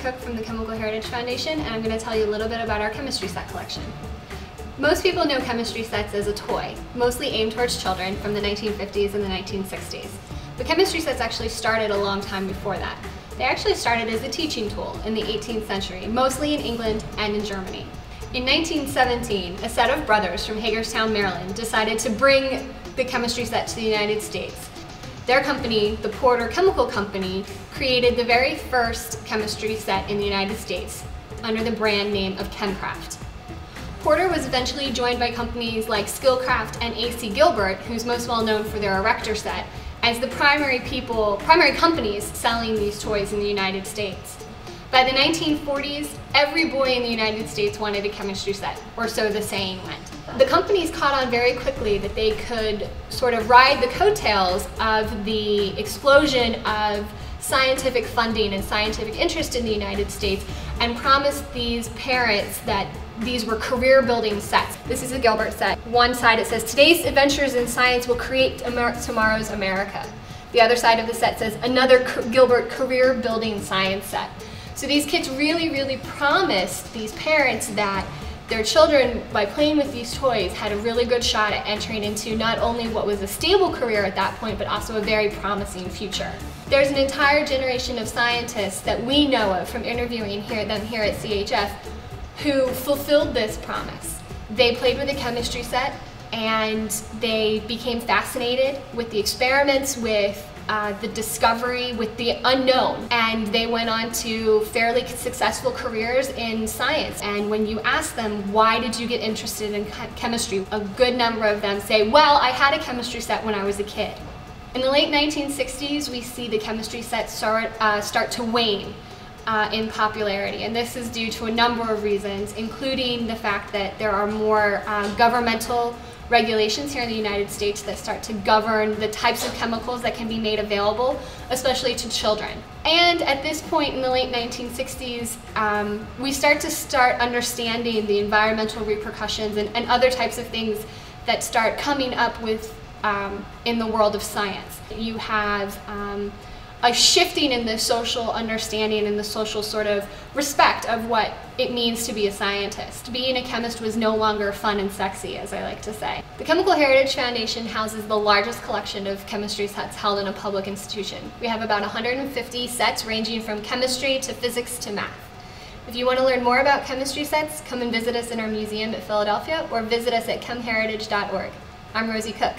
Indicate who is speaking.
Speaker 1: Cook from the Chemical Heritage Foundation and I'm going to tell you a little bit about our chemistry set collection. Most people know chemistry sets as a toy, mostly aimed towards children from the 1950s and the 1960s. But chemistry sets actually started a long time before that. They actually started as a teaching tool in the 18th century, mostly in England and in Germany. In 1917, a set of brothers from Hagerstown, Maryland decided to bring the chemistry set to the United States. Their company, the Porter Chemical Company, created the very first chemistry set in the United States under the brand name of Chemcraft. Porter was eventually joined by companies like Skillcraft and AC Gilbert, who's most well known for their Erector set, as the primary people, primary companies selling these toys in the United States. By the 1940s, every boy in the United States wanted a chemistry set, or so the saying went. The companies caught on very quickly that they could sort of ride the coattails of the explosion of scientific funding and scientific interest in the United States and promised these parents that these were career building sets. This is a Gilbert set. One side it says, today's adventures in science will create Amer tomorrow's America. The other side of the set says, another Gilbert career building science set. So these kids really, really promised these parents that their children, by playing with these toys, had a really good shot at entering into not only what was a stable career at that point, but also a very promising future. There's an entire generation of scientists that we know of from interviewing here, them here at CHF who fulfilled this promise. They played with a chemistry set and they became fascinated with the experiments, with uh, the discovery, with the unknown. And they went on to fairly successful careers in science. And when you ask them, why did you get interested in chemistry? A good number of them say, well, I had a chemistry set when I was a kid. In the late 1960s, we see the chemistry set start, uh, start to wane uh, in popularity. And this is due to a number of reasons, including the fact that there are more uh, governmental regulations here in the United States that start to govern the types of chemicals that can be made available, especially to children. And at this point in the late 1960s, um, we start to start understanding the environmental repercussions and, and other types of things that start coming up with um, in the world of science. You have um, a shifting in the social understanding and the social sort of respect of what it means to be a scientist. Being a chemist was no longer fun and sexy, as I like to say. The Chemical Heritage Foundation houses the largest collection of chemistry sets held in a public institution. We have about 150 sets ranging from chemistry to physics to math. If you want to learn more about chemistry sets, come and visit us in our museum at Philadelphia or visit us at chemheritage.org. I'm Rosie Cook.